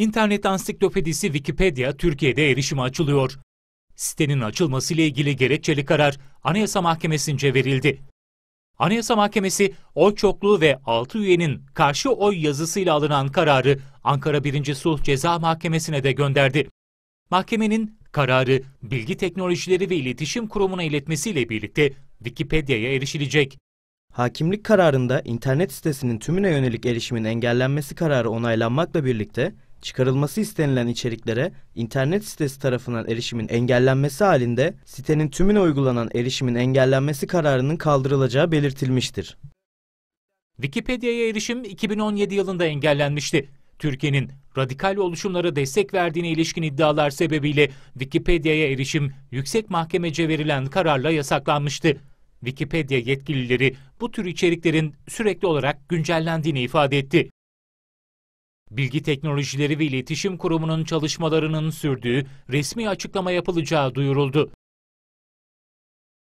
İnternet ansiklopedisi Wikipedia Türkiye'de erişime açılıyor. Sitenin açılmasıyla ilgili gerekçeli karar Anayasa Mahkemesi'nce verildi. Anayasa Mahkemesi oy çokluğu ve 6 üyenin karşı oy yazısıyla alınan kararı Ankara 1. Sulh Ceza Mahkemesi'ne de gönderdi. Mahkemenin kararı Bilgi Teknolojileri ve İletişim Kurumu'na iletmesiyle birlikte Wikipedia'ya erişilecek. Hakimlik kararında internet sitesinin tümüne yönelik erişimin engellenmesi kararı onaylanmakla birlikte çıkarılması istenilen içeriklere internet sitesi tarafından erişimin engellenmesi halinde sitenin tümüne uygulanan erişimin engellenmesi kararının kaldırılacağı belirtilmiştir. Wikipedia'ya erişim 2017 yılında engellenmişti. Türkiye'nin radikal oluşumlara destek verdiğine ilişkin iddialar sebebiyle Wikipedia'ya erişim yüksek mahkemece verilen kararla yasaklanmıştı. Wikipedia yetkilileri bu tür içeriklerin sürekli olarak güncellendiğini ifade etti. Bilgi Teknolojileri ve İletişim Kurumu'nun çalışmalarının sürdüğü resmi açıklama yapılacağı duyuruldu.